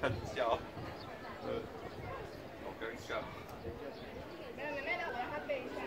成交，好尴尬。没有，没有，没有，我让他背一下。